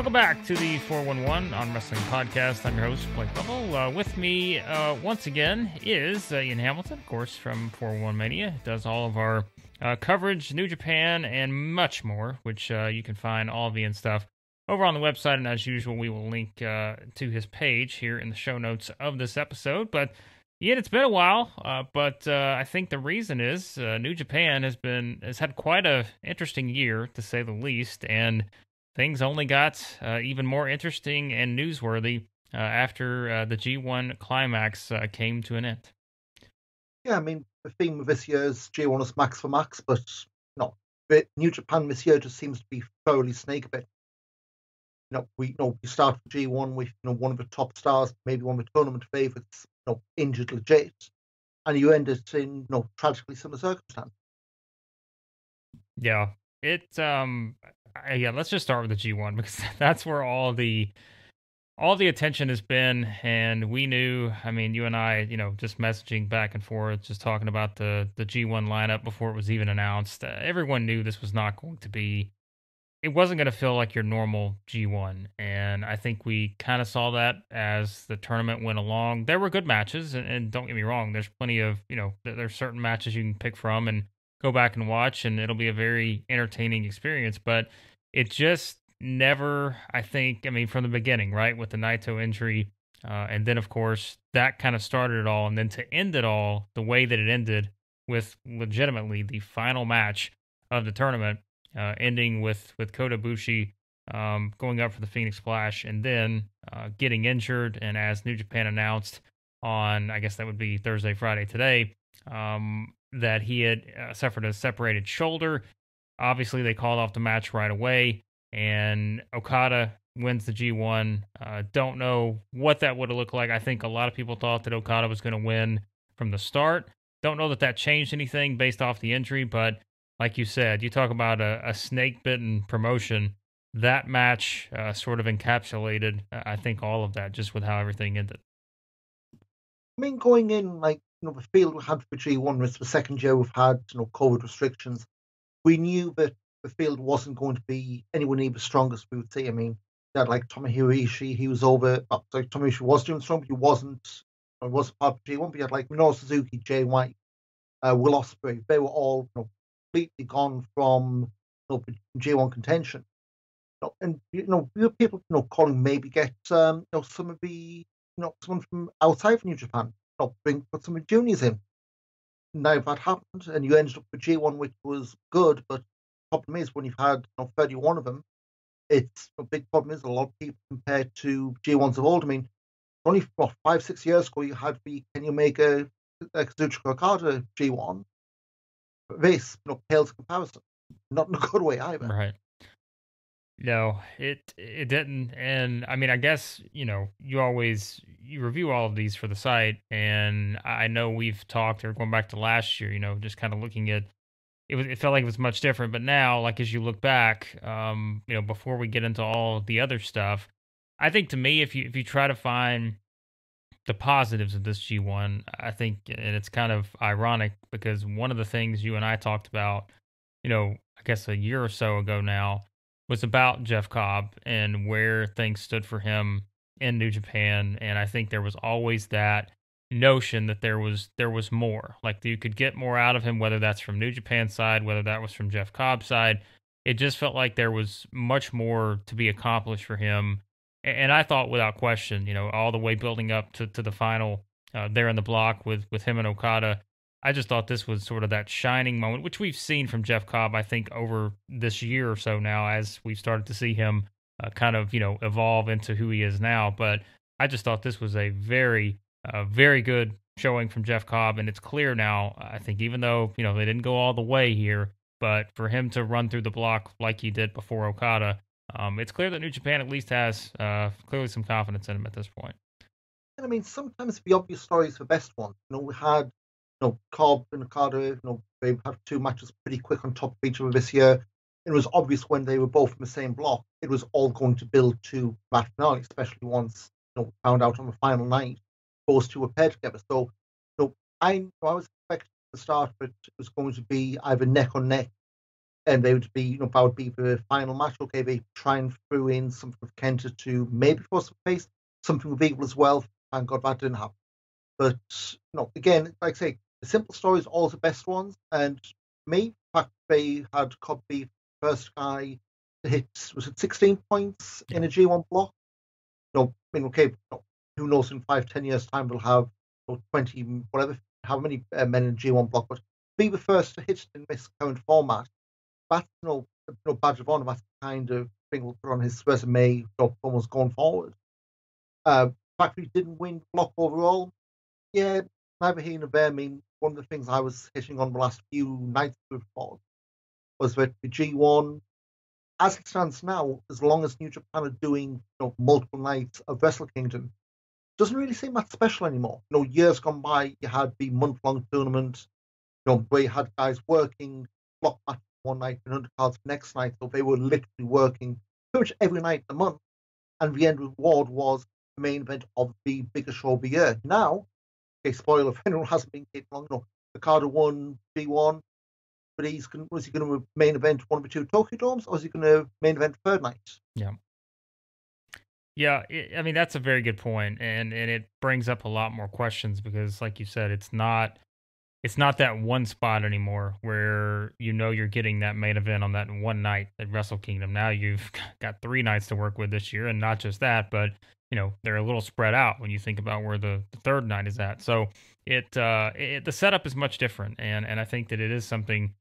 Welcome back to the 411 on Wrestling Podcast. I'm your host, Blake Lovell. Uh, with me uh, once again is uh, Ian Hamilton, of course, from 411 Mania. Does all of our uh, coverage, New Japan, and much more, which uh, you can find all of Ian's stuff over on the website. And as usual, we will link uh, to his page here in the show notes of this episode. But Ian, it's been a while, but I think the reason is New Japan has been has had quite a interesting year to say the least, and things only got uh, even more interesting and newsworthy uh, after uh, the G1 climax uh, came to an end. Yeah, I mean, the theme of this year's G1 is max for max, but not. But New Japan this year just seems to be thoroughly snake bit. You know, we you know we start G1 with you know one of the top stars, maybe one of the tournament favourites, you know, injured legit, and you end it in you know tragically similar circumstance. Yeah, it um uh, yeah, let's just start with the G1 because that's where all the all the attention has been and we knew i mean you and i you know just messaging back and forth just talking about the the g1 lineup before it was even announced uh, everyone knew this was not going to be it wasn't going to feel like your normal g1 and i think we kind of saw that as the tournament went along. There were good matches and, and don't get me wrong there's plenty of you know there's certain matches you can pick from and go back and watch, and it'll be a very entertaining experience. But it just never, I think, I mean, from the beginning, right, with the Naito injury, uh, and then of course that kind of started it all, and then to end it all the way that it ended with legitimately the final match of the tournament, uh, ending with with Kota Ibushi um, going up for the Phoenix Splash, and then uh, getting injured, and as New Japan announced on, I guess that would be Thursday, Friday today. Um, that he had uh, suffered a separated shoulder. Obviously, they called off the match right away, and Okada wins the G1. Uh, don't know what that would have looked like. I think a lot of people thought that Okada was going to win from the start. Don't know that that changed anything based off the injury, but like you said, you talk about a, a snake bitten promotion. That match uh, sort of encapsulated, uh, I think, all of that just with how everything ended. I mean, going in, like, you know, the field we had for G1 was the second year we've had, you know, COVID restrictions. We knew that the field wasn't going to be anywhere near the strongest we would see. I mean, you had like Tomohiro Ishii, he was over, uh, sorry, Tomohiro was doing strong, but he wasn't, he wasn't part of G1, but you had like Minoru Suzuki, Jay White, uh, Will Ospreay, they were all you know, completely gone from you know, G1 contention. And you know, people you know calling maybe get um, you know some of the you know someone from outside of New Japan bring put some juniors in. Now that happened, and you ended up with G1, which was good, but the problem is when you've had you know, 31 of them, it's a big problem is a lot of people compared to G1s of old. I mean, only what, five, six years ago, you had the Kenny Omega, a Kazuchika Okada G1? This you know, pales comparison. Not in a good way either. Right. No, it it didn't, and I mean, I guess you know you always you review all of these for the site, and I know we've talked or going back to last year, you know, just kind of looking at it was it felt like it was much different, but now, like as you look back, um, you know, before we get into all the other stuff, I think to me, if you if you try to find the positives of this G1, I think, and it's kind of ironic because one of the things you and I talked about, you know, I guess a year or so ago now was about Jeff Cobb and where things stood for him in New Japan, and I think there was always that notion that there was there was more, like you could get more out of him, whether that's from New Japan side, whether that was from Jeff Cobb's side. It just felt like there was much more to be accomplished for him, and I thought without question, you know, all the way building up to to the final uh, there in the block with with him and Okada I just thought this was sort of that shining moment, which we've seen from Jeff Cobb, I think, over this year or so now, as we've started to see him uh, kind of, you know, evolve into who he is now. But I just thought this was a very, uh, very good showing from Jeff Cobb. And it's clear now, I think, even though, you know, they didn't go all the way here, but for him to run through the block like he did before Okada, um, it's clear that New Japan at least has uh, clearly some confidence in him at this point. And I mean, sometimes the obvious story is the best one. You know, we had know, Cobb and Okada, you know, they have two matches pretty quick on top of each other this year. It was obvious when they were both in the same block, it was all going to build to match finale, especially once you know found out on the final night those two were paired together. So, you I, I was expecting the start, but it was going to be either neck on neck, and they would be, you know, that would be the final match. Okay, they try and throw in something with Kenta to maybe force a face, something with Evil as well. Thank God that didn't happen. But you know, again, like I say, the simple stories are always the best ones. And me, fact, they had Cobb be first guy to hit was it 16 points in a G1 block. You know, I mean, okay, who knows in five, ten years time we'll have you know, 20, whatever, how many uh, men in G1 block, but be the first to hit in this current format. That's you know, you know badge of honor. That's kind of thing will put on his resume you know, almost going forward. Uh, fact he didn't win block overall, yeah, neither he nor there. Mean, one of the things I was hitting on the last few nights before was that the G1, as it stands now, as long as New Japan are doing you know, multiple nights of Wrestle Kingdom, doesn't really seem that special anymore. You know, years gone by, you had the month long tournament, you know, where you had guys working block match one night and undercards next night, so they were literally working pretty much every night of the month. And the end reward was the main event of the biggest show of the year. Now, okay, spoiler if hasn't been keeping long enough, Okada won G1, but he's going, was he going to main event one of the two Tokyo Domes, or is he going to main event third night? Yeah. Yeah, I mean that's a very good point, and and it brings up a lot more questions because, like you said, it's not it's not that one spot anymore where you know you're getting that main event on that one night at Wrestle Kingdom. Now you've got three nights to work with this year, and not just that, but you know they're a little spread out when you think about where the, the third night is at. So it, uh, it the setup is much different, and and I think that it is something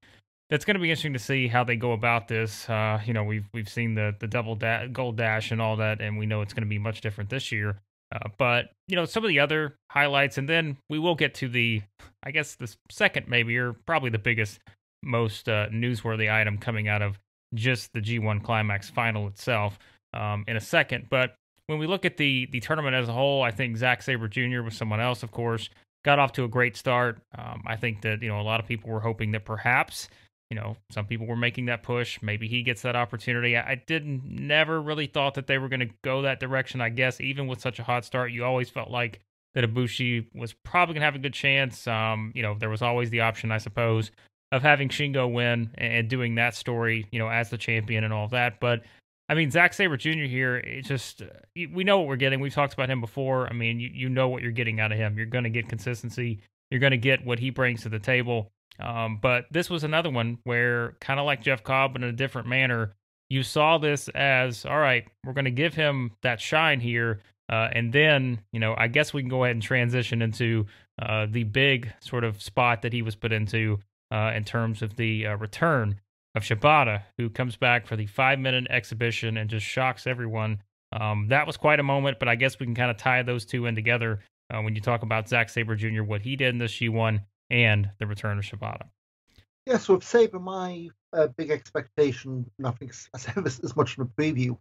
that's going to be interesting to see how they go about this. Uh, you know, we've we've seen the the double da- gold dash and all that, and we know it's going to be much different this year. Uh, but you know, some of the other highlights, and then we will get to the, I guess the second maybe or probably the biggest, most uh, newsworthy item coming out of just the G1 Climax final itself um, in a second. But when we look at the the tournament as a whole, I think Zack Sabre Jr. was someone else, of course, got off to a great start. Um, I think that you know a lot of people were hoping that perhaps you know, some people were making that push. Maybe he gets that opportunity. I, didn't never really thought that they were going to go that direction. I guess even with such a hot start, you always felt like that Ibushi was probably going to have a good chance. Um, you know, there was always the option, I suppose, of having Shingo win and doing that story, you know, as the champion and all that. But I mean, Zach Sabre Jr. here, it just we know what we're getting. We've talked about him before. I mean, you you know what you're getting out of him. You're going to get consistency. You're going to get what he brings to the table. Um, but this was another one where, kind of like Jeff Cobb, but in a different manner, you saw this as all right, we're going to give him that shine here. Uh, and then, you know, I guess we can go ahead and transition into uh, the big sort of spot that he was put into uh, in terms of the uh, return of Shibata, who comes back for the five minute exhibition and just shocks everyone. Um, that was quite a moment, but I guess we can kind of tie those two in together uh, when you talk about Zack Sabre Jr., what he did in this G1 and the return of Shibata. Yeah, so with Sabre, my uh, big expectation, nothing as, as much in a preview,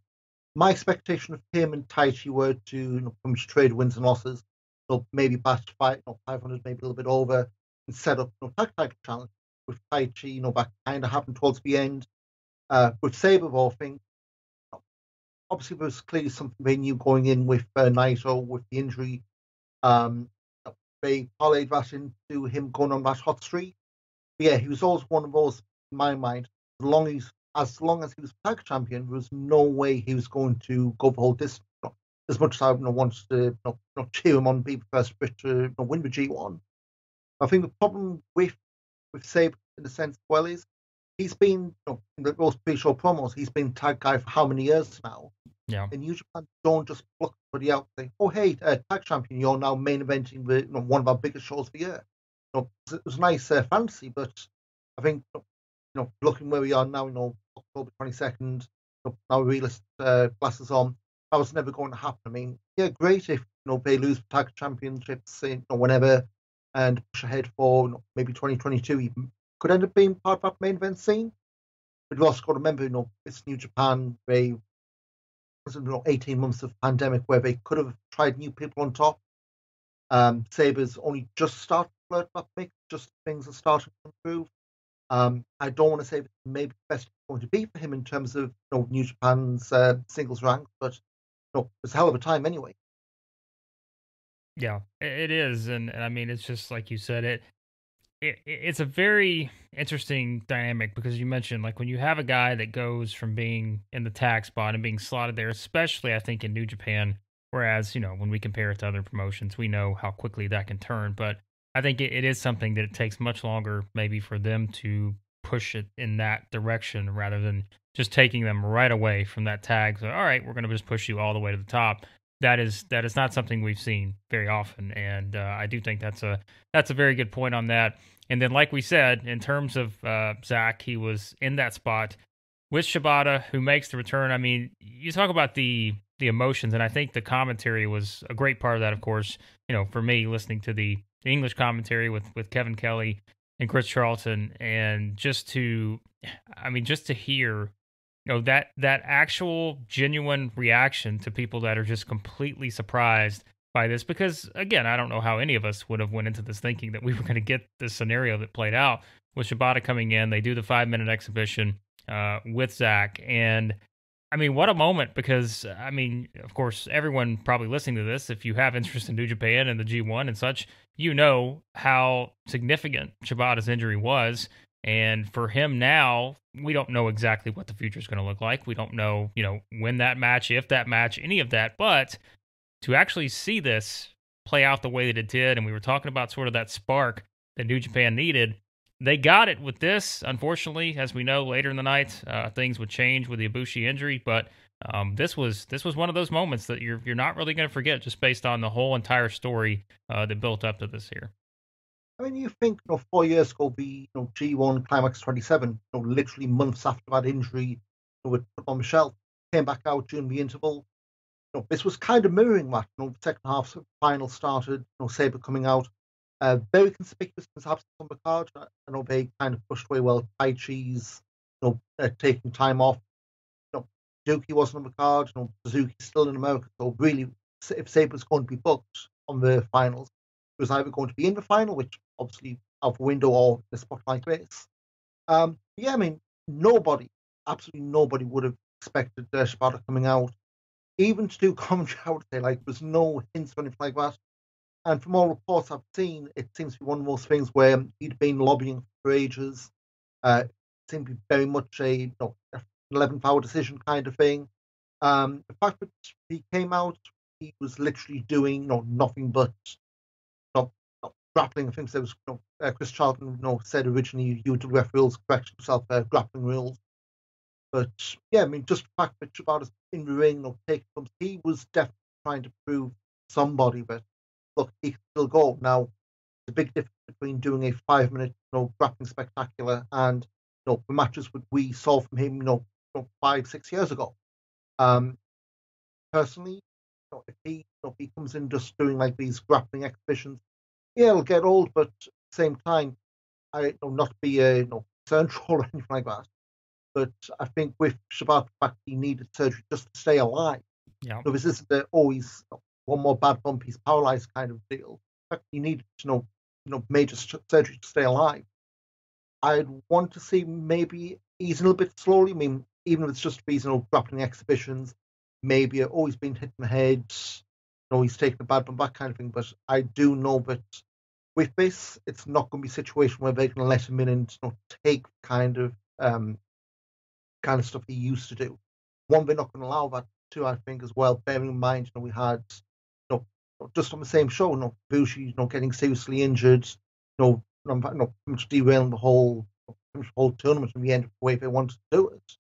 my expectation of him and Taichi were to you know, from trade wins and losses, so maybe past fight, you know, 500, maybe a little bit over, and set up you know, tag title challenge with Taichi, you know, that kind of happened towards the end. Uh, with Sabre, all things, obviously there was clearly something they knew going in with uh, Naito with the injury. Um, they parlayed that into him going on that hot streak. But yeah, he was always one of those in my mind. As long as as long as he was tag champion, there was no way he was going to go the whole distance. As much as I you know, wanted to you you know, cheer him on, be the first Brit to you know, win the G1. I think the problem with with Sabre in the sense well is he's been you know, in those pre-show promos, he's been tag guy for how many years now? Yeah. And New Japan don't just pluck somebody out and say, "Oh, hey, uh, tag champion, you're now main eventing the you know, one of our biggest shows of the year." You know, it was a nice uh, fantasy, but I think you know, looking where we are now, you know, October twenty second, you know, now realist uh, glasses on, that was never going to happen. I mean, yeah, great if you know they lose tag championships, you know, whenever, and push ahead for maybe twenty twenty two even could end up being part of that main event scene. But you also got to remember, you know, it's New Japan. They you know, 18 months of pandemic where they could have tried new people on top. Um, Sabre's only just started to flirt that mix, just things are starting to improve. Um, I don't want to say maybe the best going to be for him in terms of you know, New Japan's uh, singles rank, but you know, it's a hell of a time anyway. Yeah, it is, and, and I mean, it's just like you said. It it, it's a very interesting dynamic because you mentioned like when you have a guy that goes from being in the tag spot and being slotted there, especially I think in New Japan. Whereas you know when we compare it to other promotions, we know how quickly that can turn. But I think it, it is something that it takes much longer maybe for them to push it in that direction rather than just taking them right away from that tag. So all right, we're going to just push you all the way to the top that is that is not something we've seen very often, and uh, I do think that's a that's a very good point on that. And then, like we said, in terms of uh, Zack, he was in that spot with Shibata, who makes the return. I mean, you talk about the the emotions, and I think the commentary was a great part of that. Of course, you know, for me, listening to the, the English commentary with with Kevin Kelly and Chris Charlton, and just to, I mean, just to hear know that that actual genuine reaction to people that are just completely surprised by this because again i don't know how any of us would have went into this thinking that we were going to get this scenario that played out with shibata coming in. They do the five minute exhibition uh, with zack. And i mean what a moment because i mean of course everyone probably listening to this if you have interest in new japan and the g1 and such you know how significant shibata's injury was and for him now, we don't know exactly what the future is going to look like. We don't know, you know, when that match, if that match, any of that. But to actually see this play out the way that it did, and we were talking about sort of that spark that New Japan needed, they got it with this. Unfortunately, as we know later in the night, uh, things would change with the Ibushi injury, but um, this was this was one of those moments that you're you're not really going to forget, just based on the whole entire story uh, that built up to this here. I mean, you think, you know, four years ago, be you know, G1 Climax 27, you know, literally months after that injury you know, with on Michelle, came back out during the interval. You know, this was kind of mirroring that. You know, second half final started, you know, Sabre coming out. Uh, very conspicuous perhaps on the card. I know they kind of pushed away well. Taichi's, you know, uh, taking time off. You know, Suzuki wasn't on the card. You know, Suzuki's still in America. So really, if Sabre's going to be booked on the finals, was either going to be in the final, which obviously out the window or the spotlight race. Um, yeah, I mean, nobody, absolutely nobody would have expected uh, Shibata coming out, even to do commentary. I would say, like, there's no hints or anything like that. And from all reports I've seen, it seems to be one of those things where he'd been lobbying for ages. Uh, it seemed to be very much a you know, 11th hour decision kind of thing. Um, the fact that he came out, he was literally doing you know, nothing but grappling. I think there was you know, uh, Chris Charlton you know, said originally UWF rules correct himself uh, grappling rules. But yeah, I mean, just the fact that Shibata's in the ring, you know, taking comes, he was definitely trying to prove somebody that look, he can still go. Now, the big difference between doing a five minute you know, grappling spectacular and you know, the matches that we saw from him, you know, five, six years ago. Um, personally, you know, if he, you know, if he comes in just doing like these grappling exhibitions, yeah, it'll get old, but at the same time, I know not be a you know, central or anything like that. But I think with Shibata, fact he needed surgery just to stay alive. Yeah. So this isn't a, oh, always know, one more bad bump, he's paralyzed kind of deal. In fact, he needed you know, you know major surgery to stay alive. I'd want to see maybe ease a little bit slowly. I mean, even if it's just these you know, grappling exhibitions, maybe oh, always been hit in the head, you know, he's taking a bad bump, that kind of thing. But I do know that with this, it's not going to be a situation where they're going to let him in and know, take kind of um, kind of stuff he used to do. One, they're not going to allow that. Two, I think as well. Bearing in mind, you know, we had you know just on the same show, you know, Bushi, you know, getting seriously injured, you know, you know, derailing the whole the whole tournament in the end of the way they wanted to do it.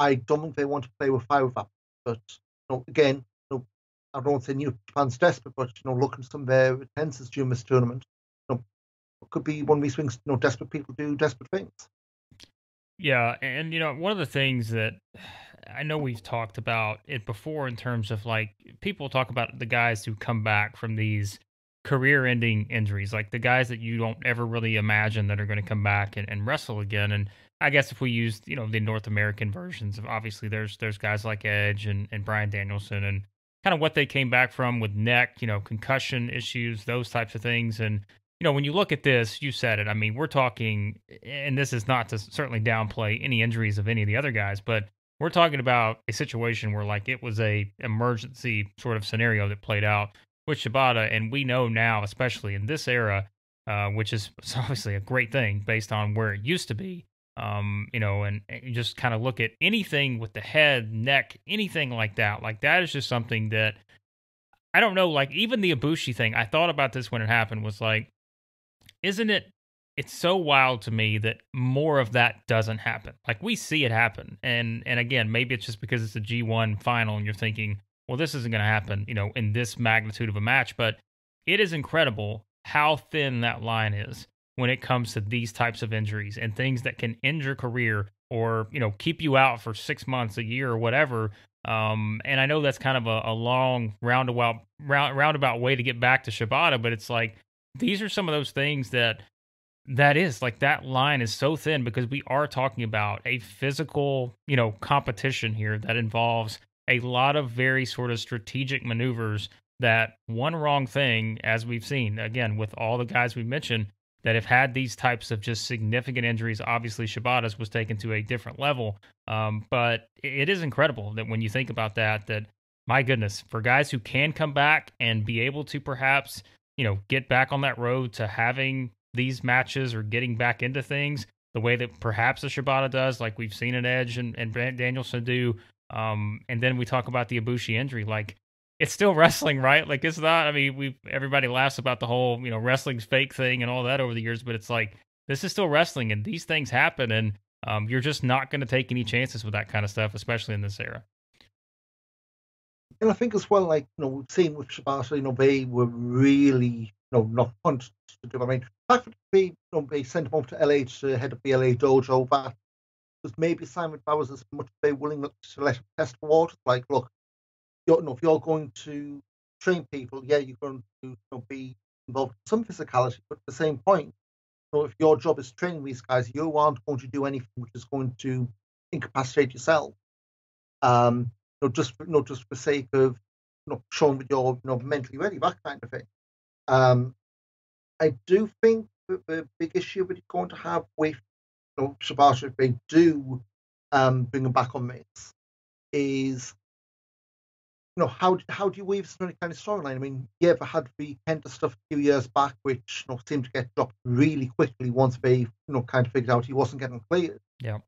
I don't think they want to play with fire with that. But you know, again, I don't New Japan's desperate, but you know, looking some their attendances during this tournament, you know, could be one of these things. You know, desperate people do desperate things. Yeah, and you know, one of the things that I know we've talked about it before in terms of like people talk about the guys who come back from these career-ending injuries, like the guys that you don't ever really imagine that are going to come back and, and wrestle again. And I guess if we use you know the North American versions of obviously there's there's guys like Edge and, and Bryan Danielson and kind of what they came back from with neck, you know, concussion issues, those types of things. And, you know, when you look at this, you said it. I mean, we're talking, and this is not to certainly downplay any injuries of any of the other guys, but we're talking about a situation where like it was a emergency sort of scenario that played out with Shibata. And we know now, especially in this era, uh, which is obviously a great thing based on where it used to be. Um, you know, and, and just kind of look at anything with the head, neck, anything like that. Like that is just something that I don't know. Like even the Ibushi thing, I thought about this when it happened. Was like, isn't it? It's so wild to me that more of that doesn't happen. Like we see it happen, and and again, maybe it's just because it's a G1 final, and you're thinking, well, this isn't going to happen, you know, in this magnitude of a match. But it is incredible how thin that line is when it comes to these types of injuries and things that can end your career or you know keep you out for six months, a year, or whatever. Um, and I know that's kind of a, a long roundabout round, roundabout way to get back to Shibata, but it's like these are some of those things that that is like that line is so thin because we are talking about a physical, you know, competition here that involves a lot of very sort of strategic maneuvers that one wrong thing, as we've seen again with all the guys we mentioned, that have had these types of just significant injuries. Obviously, Shibata's was taken to a different level, um, but it is incredible that when you think about that, that my goodness, for guys who can come back and be able to perhaps you know get back on that road to having these matches or getting back into things the way that perhaps a Shibata does, like we've seen an Edge and, and Danielson do. Um, and then we talk about the Ibushi injury, like it's still wrestling, right? Like it's not. I mean, we everybody laughs about the whole you know wrestling's fake thing and all that over the years, but it's like this is still wrestling, and these things happen, and um, you're just not going to take any chances with that kind of stuff, especially in this era. And I think as well, like you know, we've seen with Shibata, you know, they were really you know not punched to do. I mean, the fact that they, you know, they sent him over to LA to head up the LA dojo, that was maybe Simon Bowers as much as they willing to let him test the waters. Like, look, you're, if you're going to train people, yeah, you're going to you know, be involved in some physicality, but at the same point, you know, if your job is training these guys, you aren't going to do anything which is going to incapacitate yourself. Um, you know, just for, you know, just for sake of you know, showing that you're you know mentally ready, that kind of thing. Um, I do think that the big issue that you're going to have with you know, if they do um, bring him back on this, is you know, how how do you weave this any kind of storyline? I mean, you ever had the Kenta stuff a few years back, which you know seemed to get dropped really quickly once they you know kind of figured out he wasn't getting cleared. Yeah.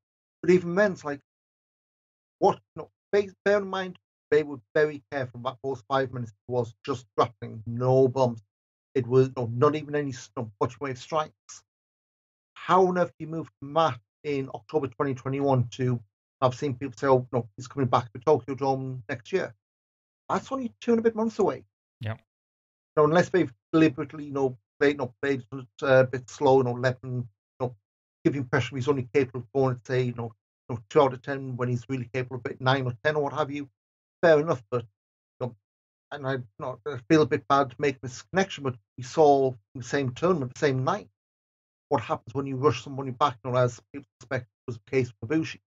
But even then, it's like, what? You know, bear in mind they were very careful that those five minutes was just dropping, no bumps. It was you know, not even any you butch wave strikes. How on earth do you move from that in October 2021 to? I've seen people say, "Oh no, he's coming back to Tokyo Dome next year." That's only two and a bit months away. Yeah. You know, unless they've deliberately, you know, played, you know, played uh, a bit slow, you know, let him, you know, give the impression he's only capable of going, to say, you know, you know, two out of ten when he's really capable of it, nine or ten or what have you. Fair enough, but you know, and I, know, I feel a bit bad to make this connection, but we saw the same tournament, the same night. What happens when you rush somebody back, you know, as people suspect was the case with Bushi.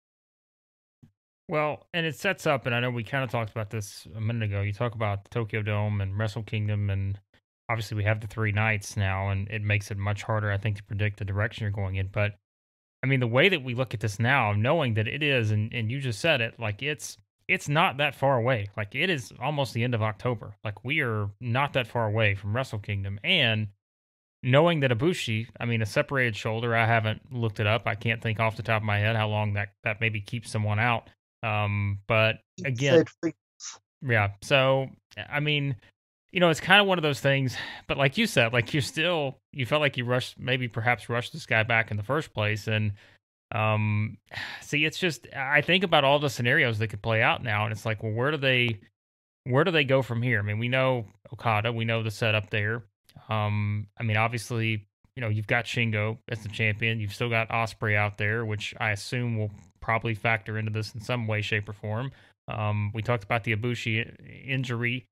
Well, and it sets up, and I know we kind of talked about this a minute ago. You talk about Tokyo Dome and Wrestle Kingdom, and obviously we have the three nights now, and it makes it much harder, I think, to predict the direction you're going in. But I mean, the way that we look at this now, knowing that it is, and, and you just said it, like it's it's not that far away. Like it is almost the end of October. Like we are not that far away from Wrestle Kingdom, and knowing that Ibushi, I mean, a separated shoulder, I haven't looked it up. I can't think off the top of my head how long that that maybe keeps someone out. Um, but again, yeah. So I mean, you know, it's kind of one of those things. But like you said, like you're still, you felt like you rushed, maybe perhaps rushed this guy back in the first place, and um, see, it's just I think about all the scenarios that could play out now, and it's like, well, where do they, where do they go from here? I mean, we know Okada, we know the setup there. Um, I mean, obviously, you know, you've got Shingo as the champion. You've still got Ospreay out there, which I assume will probably factor into this in some way, shape, or form. Um, we talked about the Ibushi injury.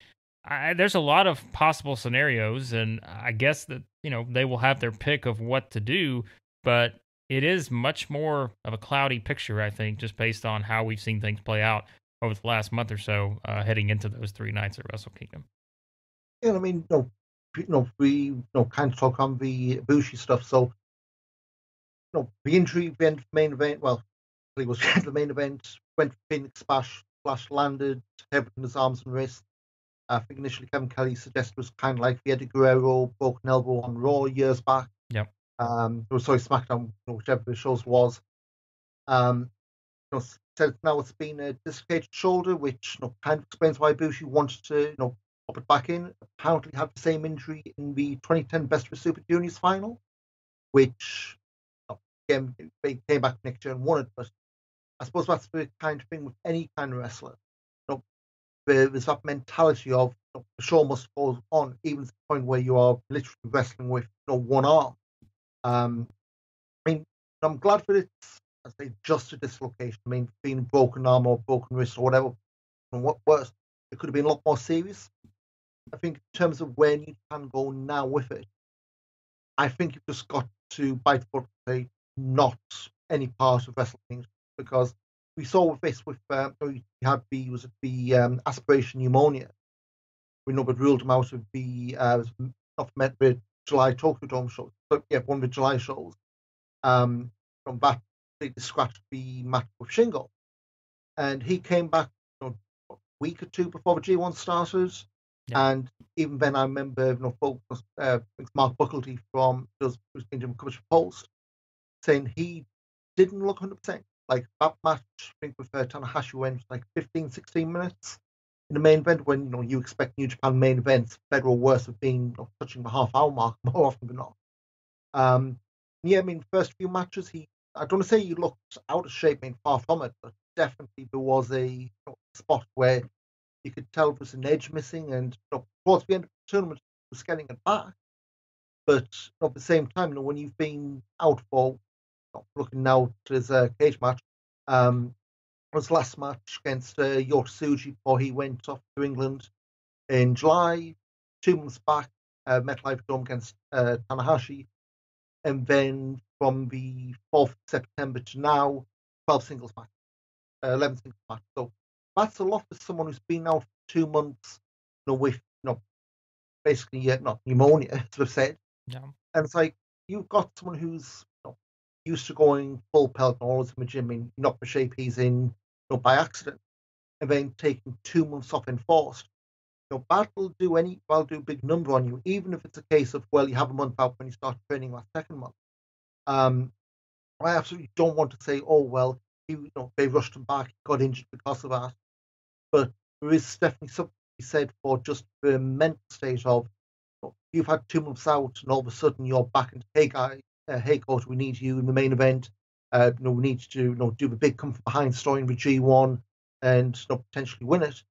I, there's a lot of possible scenarios, and I guess that you know they will have their pick of what to do, but it is much more of a cloudy picture, I think, just based on how we've seen things play out over the last month or so, uh, heading into those three nights at Wrestle Kingdom. Yeah, I mean, no, know, we kind of talk on the Ibushi stuff, so know, the injury event, main event, well, he was the main event, went for Phoenix Splash, Splash landed, heavily in his arms and wrists. I think initially Kevin Kelly suggested it was kind of like the Eddie Guerrero broken elbow on Raw years back. Yep. Um, or sorry, SmackDown, whichever the shows was. Um, you know, said now it's been a dislocated shoulder, which you know, kind of explains why Bushi wanted to you know pop it back in. Apparently, had the same injury in the 2010 Best of Super Juniors final, which you know, again they came back next year and won it. But I suppose that's the kind of thing with any kind of wrestler. You know, there's that mentality of you know, the show must go on, even to the point where you are literally wrestling with you know, one arm. Um, I mean, I'm glad that it's I say just a dislocation. I mean, being broken arm or broken wrist or whatever. And what worse, it could have been a lot more serious. I think in terms of where you can go now with it, I think you've just got to bite the bullet say not any part of wrestling because we saw with this with uh, we had the was it the um, aspiration pneumonia. We know but ruled him out of the uh, not met with July Tokyo Dome shows, but yeah, one of the July shows. Um, from that completely scratched the match with Shingo. And he came back you know, a week or two before the G1 started. Yeah. And even then, I remember you know, folks, uh, Mark Buckeldy from does who's been doing coverage Post saying he didn't look 100%. Like that match, I think with uh, Tanahashi went like 15, 16 minutes in the main event when you know you expect New Japan main events, federal worse of being you know, touching the half hour mark more often than not. Um, yeah, I mean, first few matches he I don't want to say he looked out of shape, I mean, far from it, but definitely there was a you know, spot where you could tell there was an edge missing, and you know, towards the end of the tournament, was getting it back. But at the same time, you know, when you've been out for not looking now to his uh, cage match, um, his last match against uh, Yota before he went off to England in July, two months back, uh, MetLife Dome against uh, Tanahashi, and then from the 4th September to now, 12 singles match, uh, 11 singles match. So that's a lot for someone who's been out for two months, you know, with, you know, basically, yeah, not pneumonia, to have said. Yeah. And it's like, you've got someone who's used to going full pelt and in the gym, in not the shape he's in, you know, by accident, and then taking two months off enforced. You know, that will do any, will do a big number on you, even if it's a case of, well, you have a month out when you start training that second month. Um, I absolutely don't want to say, oh well, he, you know, they rushed him back, got injured because of that. But there is definitely something to be said for just the mental state of you know, you've had two months out, and all of a sudden you're back into hey guy, uh, hey coach, we need you in the main event. Uh, you know, we need to you know do the big come from behind story in the G1 and you know, potentially win it.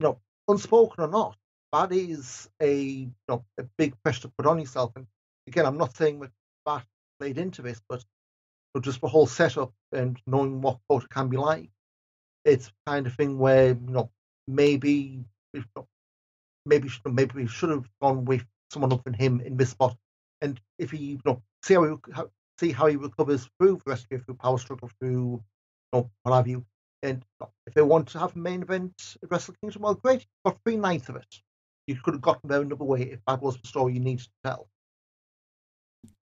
You know, unspoken or not, that is a you know a big pressure to put on yourself. And again, I'm not saying that that played into this, but, but just the whole setup and knowing what Kota can be like, it's kind of thing where you know maybe maybe maybe we should have gone with someone other than him in this spot, and if he you know see how he see how he recovers through the rest of through power struggle, through you know, what have you. And if they want to have a main event at Wrestle Kingdom, well, great, you've got three nights of it. You could have gotten there another way if that was the story you needed to tell.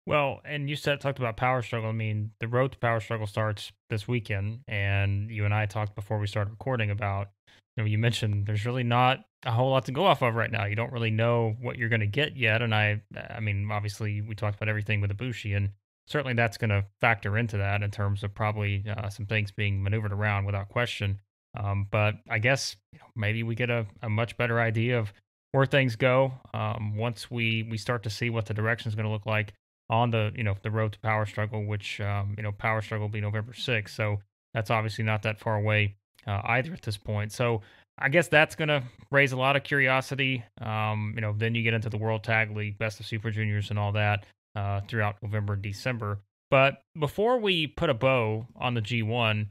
Well, and you said talked about power struggle. I mean, the road to power struggle starts this weekend, and you and I talked before we started recording about. You know, you mentioned there's really not a whole lot to go off of right now. You don't really know what you're going to get yet, and I, I mean, obviously we talked about everything with Ibushi, and certainly that's going to factor into that in terms of probably uh, some things being maneuvered around without question. Um, but I guess you know, maybe we get a, a much better idea of where things go um, once we we start to see what the direction is going to look like on the you know the road to power struggle, which um, you know power struggle will be November sixth. So that's obviously not that far away uh, either at this point. So I guess that's going to raise a lot of curiosity. Um, you know, then you get into the World Tag League, Best of Super Juniors, and all that uh, throughout November and December. But before we put a bow on the G1,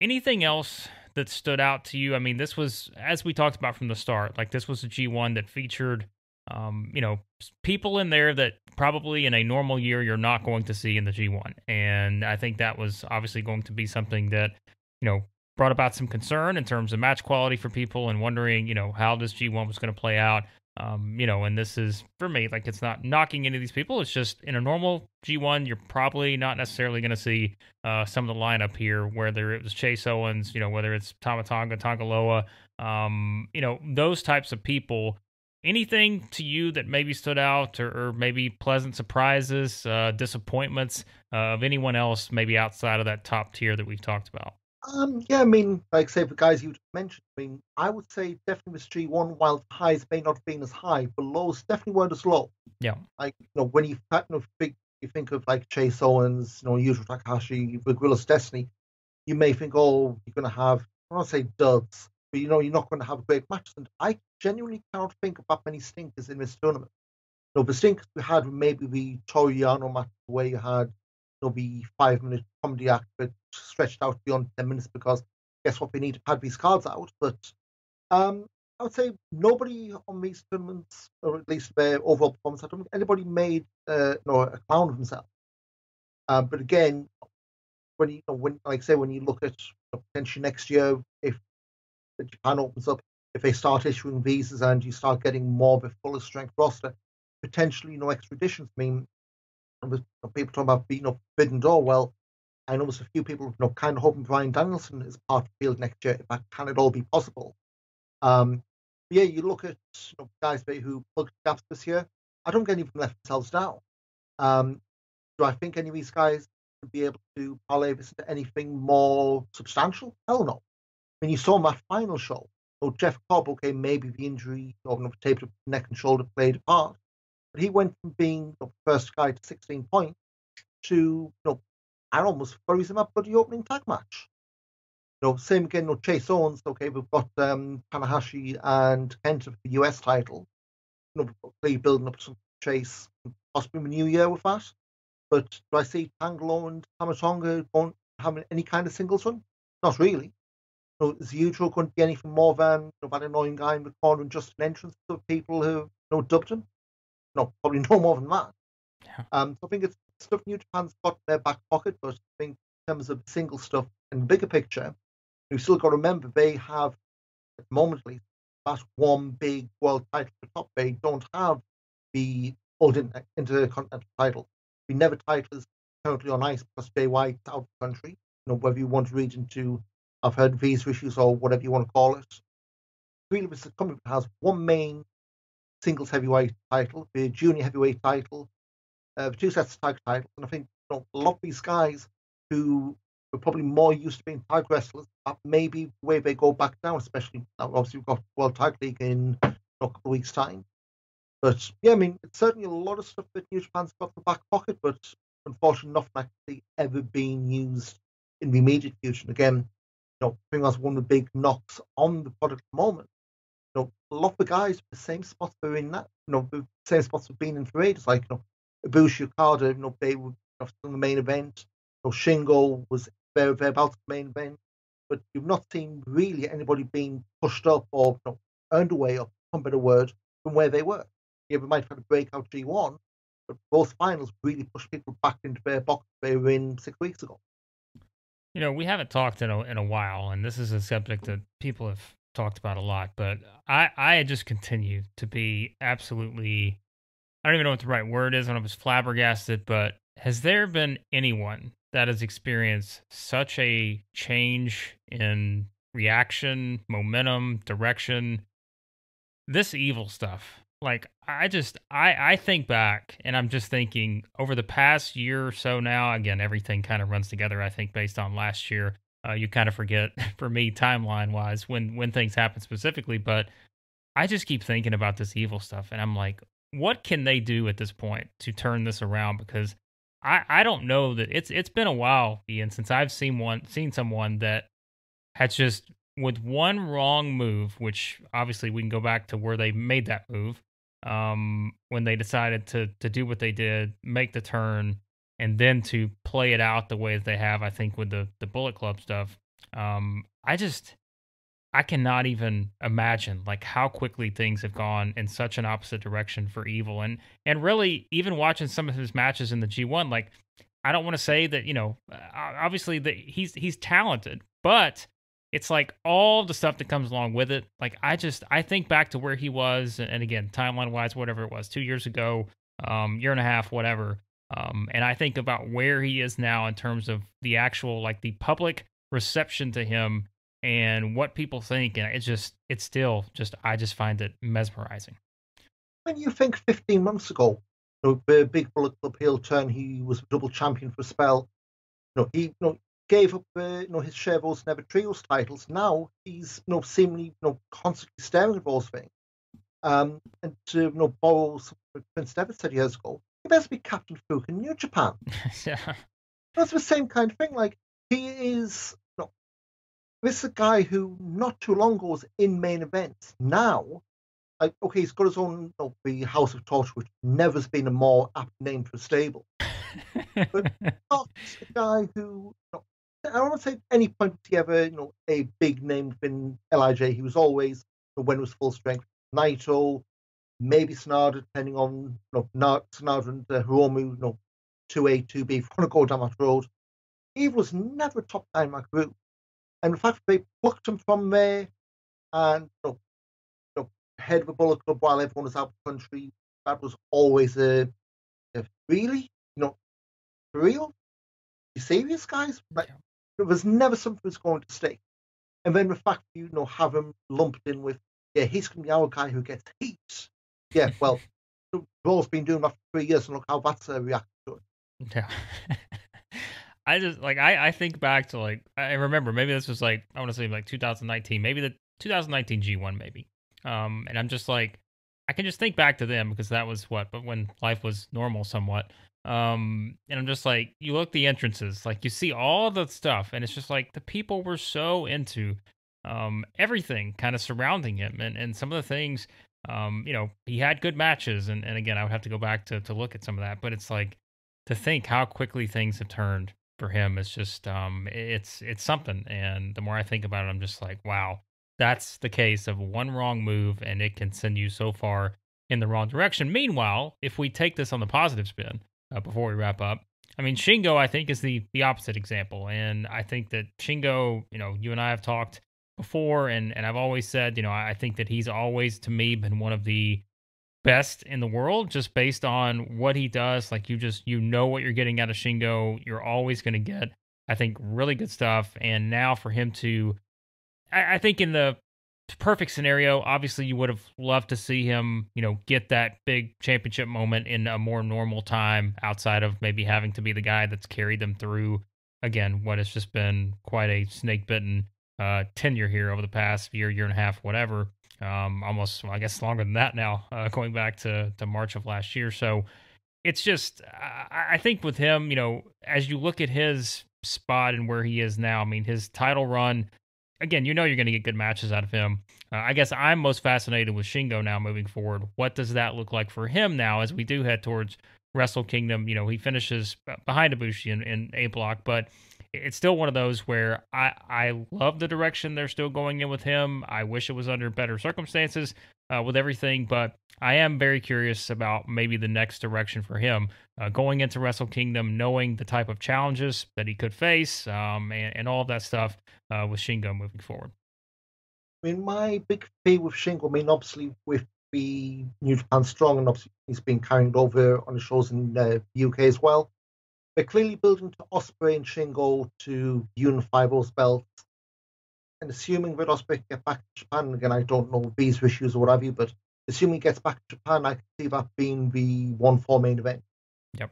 anything else that stood out to you? I mean, this was, as we talked about from the start, like this was a G1 that featured um, you know, people in there that probably in a normal year you're not going to see in the G1. And I think that was obviously going to be something that, you know, brought about some concern in terms of match quality for people and wondering, you know, how this G1 was going to play out. Um, you know, and this is for me, like it's not knocking any of these people. It's just in a normal G1, you're probably not necessarily going to see uh, some of the lineup here, whether it was Chase Owens, you know, whether it's Tama Tonga, Tanga Loa, um, you know, those types of people anything to you that maybe stood out or, or maybe pleasant surprises, uh, disappointments uh, of anyone else maybe outside of that top tier that we've talked about? Um, yeah, I mean, like say the guys you mentioned, I mean, I would say definitely G one, while highs may not have been as high, but lows definitely weren't as low. Yeah. Like you know, when you, you know, think, you think of like Chase Owens, you know, Yujiro Takahashi, with Guerrilla's Destiny, you may think, oh, you're gonna have I don't say duds, but you know, you're not going to have a great matches. And I genuinely cannot think of that many stinkers in this tournament. You know, the stinkers we had maybe the Toru Yano match where you had you know, the five minute comedy act that stretched out beyond 10 minutes because guess what? We need to pad these cards out. But um, I would say nobody on these tournaments, or at least their overall performance, I don't think anybody made uh, no, a clown of himself. Uh, but again, when you know, when like I say, when you look at potentially next year, if Japan opens up, if they start issuing visas and you start getting more of a fuller strength roster, potentially know extraditions. I mean, people talking about you know Forbidden Door. Well, I know there's a few people you know kind of hoping Bryan Danielson is part of the field next year. If that can it all be possible? Um, yeah, you look at you know, guys who plugged gaps this year. I don't get any of them left themselves down. Um, do I think any of these guys would be able to parlay this into anything more substantial? Hell no. When you saw my final show, so Jeff Cobb, okay, maybe the injury of the taped up neck and shoulder played a part, but he went from being the first guy to 16 points to, you know, I almost froze him up for the opening tag match. You know, same again, you know, Chase Owens, okay, we've got um, Tanahashi and Kenta for the US title. You know, building up some Chase, possibly a new year with that. But do I see Tanga Loa and Tama Tonga going having any kind of singles run? Not really. So is Yujiro going to be anything more than you know, that annoying guy in the corner and just an entrance of people who you know, dubbed him? No, probably no more than that. Yeah. Um, so I think it's stuff New Japan's got in their back pocket, but I think in terms of single stuff and bigger picture, you've still got to remember they have, at the moment at least, that one big world title at the top. They don't have the old intercontinental title. The never title is currently on ice because Jay out of the country. You know, whether you want to read into I've heard visa issues or whatever you want to call it. Really, this company has one main singles heavyweight title, the junior heavyweight title, uh, two sets of tag titles, and I think you know, a lot of these guys who were probably more used to being tag wrestlers, that maybe where they go back down, especially now obviously we've got World Tag League in a couple of weeks' time. But yeah, I mean, it's certainly a lot of stuff that New Japan's got in the back pocket, but unfortunately, nothing actually ever being used in the immediate future. And again, you know, I think that's one of the big knocks on the product at the moment. You know, a lot of the guys the same spots they're in that, you know, the same spots have been in for ages. Like, you know, Ibushi Okada, you know, they were know, the main event. Know, Shingo was very, very about the main event. But you've not seen really anybody being pushed up or you know, earned away, or some better word, from where they were. Yeah, we might have had a breakout G1, but both finals really pushed people back into their box they were in six weeks ago. You know, we haven't talked in a in a while, and this is a subject that people have talked about a lot. But I I just continue to be absolutely I don't even know what the right word is. I don't know if it's flabbergasted, but has there been anyone that has experienced such a change in reaction, momentum, direction? This evil stuff like I just I I think back and I'm just thinking over the past year or so now again everything kind of runs together I think based on last year uh, you kind of forget for me timeline wise when when things happen specifically but I just keep thinking about this evil stuff and I'm like what can they do at this point to turn this around because I I don't know that it's it's been a while Ian since I've seen one seen someone that has just with one wrong move, which obviously we can go back to where they made that move, um, when they decided to to do what they did, make the turn, and then to play it out the way that they have. I think with the the Bullet Club stuff, um, I just I cannot even imagine like how quickly things have gone in such an opposite direction for Evil, and and really even watching some of his matches in the G1, like I don't want to say that you know obviously that he's he's talented, but it's like all the stuff that comes along with it. Like I just I think back to where he was, and again, timeline wise, whatever it was, two years ago, um, year and a half, whatever. Um, and I think about where he is now in terms of the actual like the public reception to him and what people think, and it's just it's still just I just find it mesmerizing. when you think 15 months ago, you know, the big Bullet Club heel turn, he was double champion for a spell. You know, he you know, gave up uh, you know his share of those Never Trios titles. Now he's you know seemingly you know constantly staring at those things. Um, and to you know borrow something Prince Devitt said years ago, he better be Captain Fook in New Japan. yeah, that's the same kind of thing. Like he is. This is a guy who not too long ago was in main events. Now like okay, he's got his own you know, the House of Torture, which never's been a more apt name for a stable. but not a guy who you know, I don't want to say at any point he ever, you know, a big name within LIJ. He was always you know, when it was full strength. Naito, maybe Sanada, depending on you know, Sanada and uh, Hiromu, you know, two A, two B, if you want to go down that road. He was never a top Dynamite group. And the fact they plucked him from there and you know, head of a Bullet Club while everyone was out of the country. That was always a, a really, you know, for real? You serious, guys? Like, it was never something that was going to stick. And then the fact you, you know have him lumped in with, yeah, he's going to be our guy who gets heat. Yeah, well, Raw's been doing that for three years, and look how that's uh, reacted to it. Yeah. I just like I I think back to like I remember maybe this was like I want to say like 2019 maybe the 2019 G1 maybe um, and I'm just like, I can just think back to them because that was what, but when life was normal somewhat. Um, and I'm just like, you look the entrances, like you see all the stuff, and it's just like the people were so into um everything kind of surrounding him, and and some of the things, um, you know, he had good matches, and and again, I would have to go back to to look at some of that, but it's like to think how quickly things have turned for him. It's just um, it's it's something, and the more I think about it, I'm just like, wow that's the case of one wrong move and it can send you so far in the wrong direction. Meanwhile, if we take this on the positive spin uh, before we wrap up, I mean, Shingo, I think, is the, the opposite example. And I think that Shingo, you know, you and I have talked before, and, and I've always said, you know, I think that he's always, to me, been one of the best in the world just based on what he does. Like, you just, you know what you're getting out of Shingo. You're always going to get, I think, really good stuff. And now for him to I, I think in the perfect scenario, obviously you would have loved to see him, you know, get that big championship moment in a more normal time outside of maybe having to be the guy that's carried them through again what has just been quite a snake bitten uh, tenure here over the past year, year and a half, whatever. Um, almost, well, I guess, longer than that now, uh, going back to to March of last year. So it's just, I, I think with him, you know, as you look at his spot and where he is now, I mean, his title run again, you know you're going to get good matches out of him. Uh, I guess I'm most fascinated with Shingo now moving forward. What does that look like for him now as we do head towards Wrestle Kingdom? You know, he finishes behind Ibushi in, in A block, but it's still one of those where I, I love the direction they're still going in with him. I wish it was under better circumstances uh, with everything, but I am very curious about maybe the next direction for him uh, going into Wrestle Kingdom, knowing the type of challenges that he could face um, and, and all of that stuff uh, with Shingo moving forward. I mean, my big fear with Shingo, I mean, obviously with the New Japan Strong, and obviously he's been carried over on the shows in the UK as well. They're clearly building to Ospreay and Shingo to unify those belts. And assuming that Ospreay get back to Japan, again, I don't know visa issues or whatever, but assuming he gets back to Japan, I can see that being the one four main event. Yep.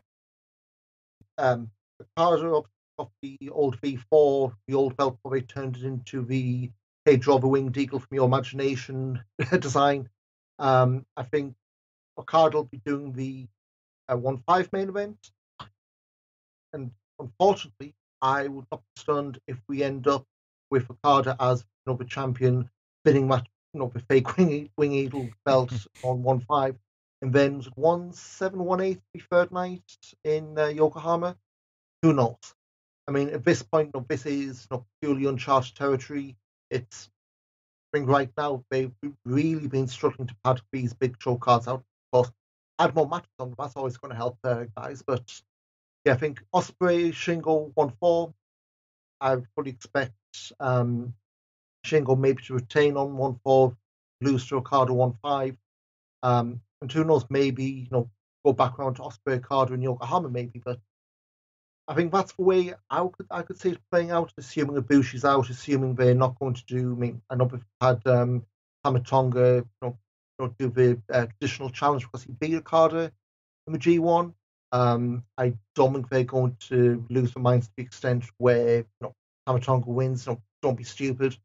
Um, Okada of the old V4, the old belt probably turned it into the Hey Draw the Winged Eagle from Your Imagination design. Um, I think Okada will be doing the uh, 1 5 main event. And unfortunately, I would not be stunned if we end up with Okada as the champion, bidding match, you know, the fake Wing, wing Eagle belt on 1 5. And then 1 7 1 8 the third night in uh, Yokohama. Who knows? I mean, at this point, you know, this is you know, purely uncharted territory. It's I think right now they've really been struggling to pad these big show cards out. Of course, add more matches on that's always going to help uh, guys. But yeah, I think Ospreay Shingo, one four. I fully expect um, Shingo maybe to retain on one four, lose to Okada one five, um, and who knows, maybe you know go back around to Ospreay Okada, and Yokohama maybe. But I think that's the way I could I could see it playing out, assuming Ibushi's out, assuming they're not going to do. I mean, I know we've had um, Tama Tonga, you know, you know, do the uh, traditional challenge because he beat Okada in the G1. Um, I don't think they're going to lose their minds to the extent where you know, Tama Tonga wins. You know, don't be stupid.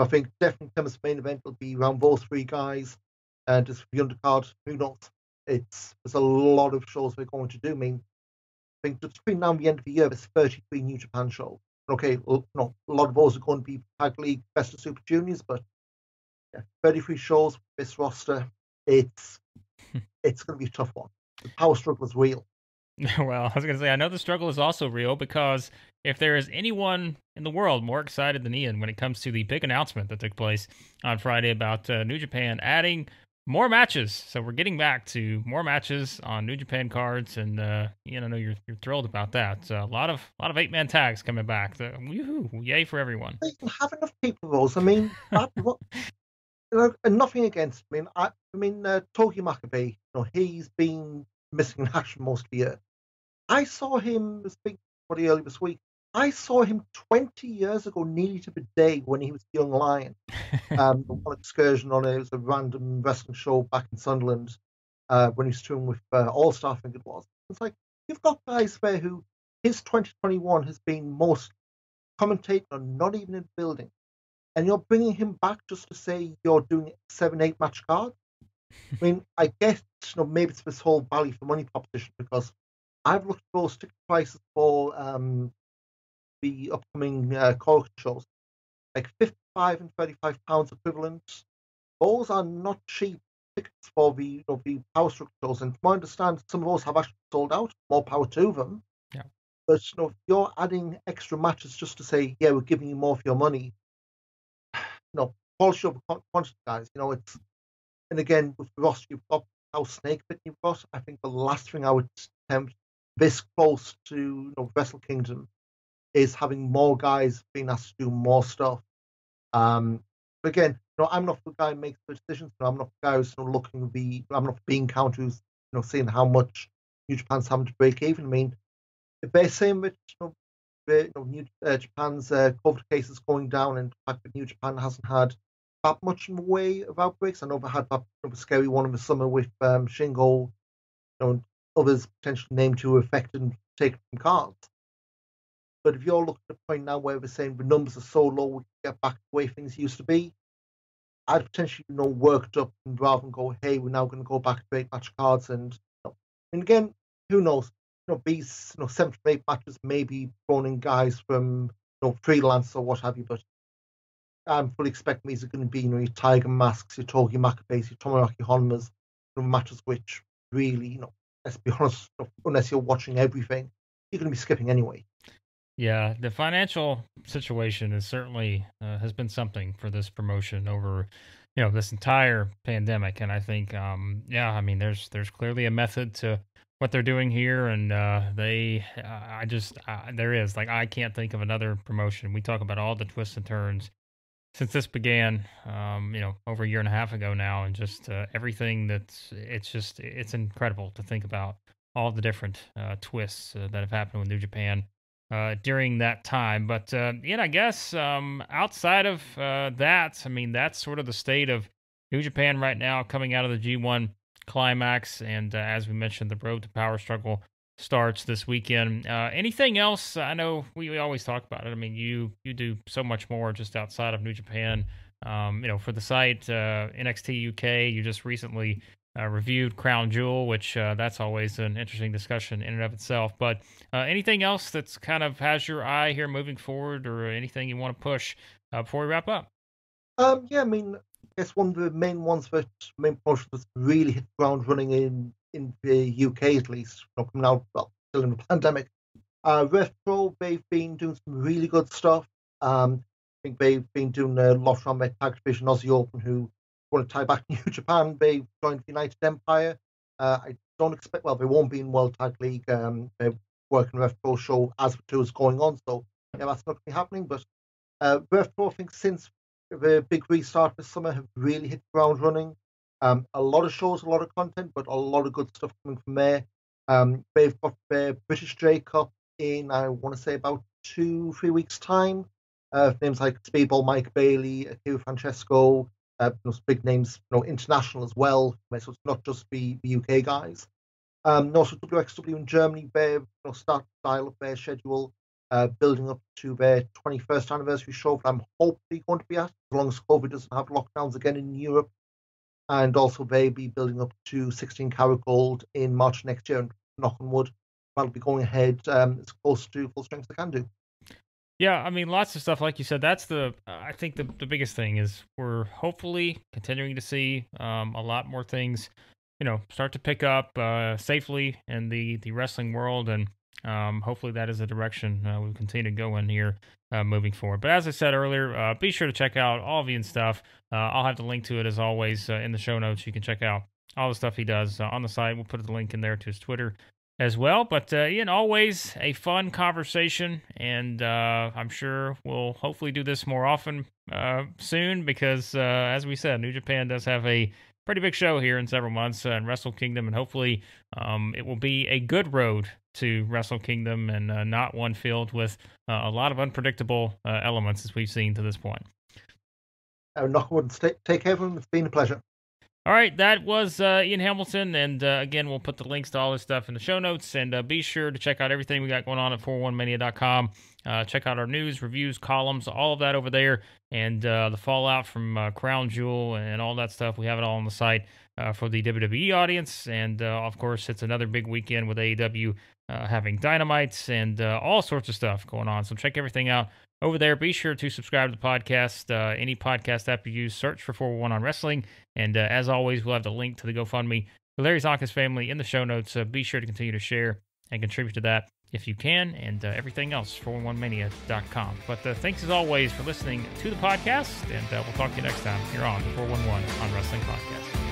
I think definitely Plymouth's main event will be around those three guys. And just for the undercard, who knows? It's there's a lot of shows we're going to do. I mean, I think between now and the end of the year, there's 33 New Japan shows. Okay, well, no, a lot of those are going to be Tag League Best of Super Juniors, but yeah, 33 shows this roster. It's it's going to be a tough one. The power struggle is real. Well, I was going to say, I know the struggle is also real because if there is anyone in the world more excited than Ian when it comes to the big announcement that took place on Friday about uh, New Japan adding more matches. So we're getting back to more matches on New Japan cards, and uh, Ian, I know you're you're thrilled about that. Uh, a lot of a lot of eight man tags coming back. So, woohoo! Yay for everyone. They can have enough people those. I mean, that, what, you know, and nothing against. I mean, I, I mean, uh, Togi Makabe. You know, he's been missing in action most of the year. I saw him speak pretty early this week. I saw him 20 years ago, nearly to the day when he was a young lion. um, on excursion on a, it was a random wrestling show back in Sunderland uh, when he was touring with uh, All Star, I think it was. It's like you've got guys there who his 2021 has been most commentating on, not even in building, and you're bringing him back just to say you're doing seven, eight match cards. I mean, I guess you know maybe it's this whole value for money proposition because I've looked for those ticket prices for um, the upcoming uh, Cork shows, like 55 and 35 pounds equivalent. Those are not cheap tickets for the you know, the Power Struggle shows, and from my understanding, some of those have actually sold out. More power to them. Yeah. But you know, if you're adding extra matches just to say, yeah, we're giving you more for your money, you know, quality over quantity, guys. You know, it's and again with the roster you've got, how snake bit you've got. I think the last thing I would attempt this close to you know, Wrestle Kingdom is having more guys being asked to do more stuff. Um, but again, you know, I'm not the guy who makes the decisions. You know, I'm not the guy who's you know, looking to be. I'm not being count who's you know seeing how much New Japan's having to break even. I mean, if they're saying that you know, the, you know New uh, Japan's uh, COVID cases going down, and the fact that New Japan hasn't had that much in the way of outbreaks. I know they had that you know, scary one in the summer with um, Shingo, you know, others potentially named who were affected and taken from cards. But if you're looking at a point now where we're saying the numbers are so low, we can get back to the way things used to be, I'd potentially you know worked up and rather than go, hey, we're now going to go back to eight match cards and you know, and again, who knows? You know, these you know seven to eight matches may be thrown in guys from you know freelance or what have you, but I'm fully expecting these are going to be you know your Tiger Masks, your Togi Makabes, your Tomoaki Honmas, you know, matches which really, you know, let's be honest, unless you're watching everything, you're going to be skipping anyway. Yeah, the financial situation is certainly uh, has been something for this promotion over, you know, this entire pandemic, and I think, um, yeah, I mean, there's there's clearly a method to what they're doing here, and uh, they, I just, there is like I can't think of another promotion. We talk about all the twists and turns since this began, um, you know, over a year and a half ago now, and just uh, everything that's, it's just, it's incredible to think about all the different uh, twists that have happened with New Japan uh, during that time. But uh, yeah, I guess um, outside of uh, that, I mean, that's sort of the state of New Japan right now, coming out of the G1 climax, and uh, as we mentioned, the road to power struggle starts this weekend. Uh, anything else? I know we, we, always talk about it. I mean, you you do so much more just outside of New Japan. Um, you know, for the site uh, NXT UK, you just recently uh, reviewed Crown Jewel, which uh, that's always an interesting discussion in and of itself. But uh, anything else that's kind of has your eye here moving forward, or anything you want to push uh, before we wrap up? Um, yeah, I mean, I guess one of the main ones that main promotions that's really hit ground running in in the UK at least, know, coming out well, still in the pandemic. Uh, Rev Pro, they've been doing some really good stuff. Um, I think they've been doing a lot around their tag division, Aussie Open, who want to tie back New Japan. They joined the United Empire. Uh, I don't expect, well, they won't be in World Tag League. Um, they're working Rev Pro show as the tour is going on. So, yeah, that's not going to be happening. But uh, Rev Pro, I think, since the big restart this summer, have really hit the ground running. Um, a lot of shows, a lot of content, but a lot of good stuff coming from there. Um, they've got their British J Cup in, I want to say, about two, three weeks' time. Uh, names like Speedball Mike Bailey, Akira Francesco, uh, big names, you know, international as well. So it's not just the, the UK guys. Um, also WXW in Germany, their you know, start dial up their schedule, uh, building up to their 21st anniversary show that I'm hopefully going to be at, as long as COVID doesn't have lockdowns again in Europe. And also they be building up to 16 Carat Gold in March next year, and knock on wood, that'll be going ahead um, as close to full strength as I can do. Yeah, I mean, lots of stuff. Like you said, that's the I think the the biggest thing is we're hopefully continuing to see um, a lot more things, you know, start to pick up uh, safely in the the wrestling world, and um, hopefully that is the direction uh, we continue to go in here uh, moving forward. But as I said earlier, uh, be sure to check out all of Ian's stuff. Uh, I'll have the link to it as always uh, in the show notes. You can check out all the stuff he does on the site. We'll put the link in there to his Twitter as well. But uh, Ian, always a fun conversation, and uh, I'm sure we'll hopefully do this more often uh, soon because, uh, as we said, New Japan does have a pretty big show here in several months uh, in Wrestle Kingdom, and hopefully um, it will be a good road to Wrestle Kingdom and uh, not one filled with a lot of unpredictable elements as we've seen to this point. Uh, Knockwood, take care of him. It's been a pleasure. All right, that was uh, Ian Hamilton, and uh, again, we'll put the links to all this stuff in the show notes, and uh, be sure to check out everything we got going on at 411mania.com. Uh, check out our news, reviews, columns, all of that over there, and uh, the fallout from uh, Crown Jewel and all that stuff. We have it all on the site for the WWE audience, and of course, it's another big weekend with AEW having dynamites and all sorts of stuff going on. So check everything out over there. Be sure to subscribe to the podcast. Uh, any podcast app you use, search for 411 on Wrestling. And uh, as always, we'll have the link to the GoFundMe for Larry Csonka's family in the show notes. Uh, be sure to continue to share and contribute to that if you can, and uh, everything else, 411mania.com. But uh, thanks as always for listening to the podcast, and uh, we'll talk to you next time here on the 411 on Wrestling Podcast.